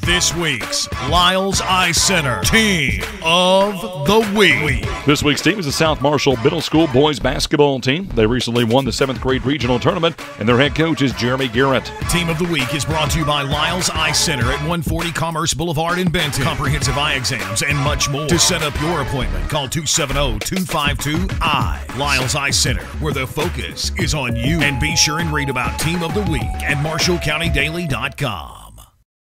This week's Lyles Eye Center Team of the Week. This week's team is the South Marshall Middle School boys basketball team. They recently won the seventh grade regional tournament, and their head coach is Jeremy Garrett. Team of the Week is brought to you by Lyles Eye Center at 140 Commerce Boulevard in Benton. Comprehensive eye exams and much more. To set up your appointment, call 270-252-I. Lyles Eye Center, where the focus is on you. And be sure and read about Team of the Week at MarshallCountyDaily.com.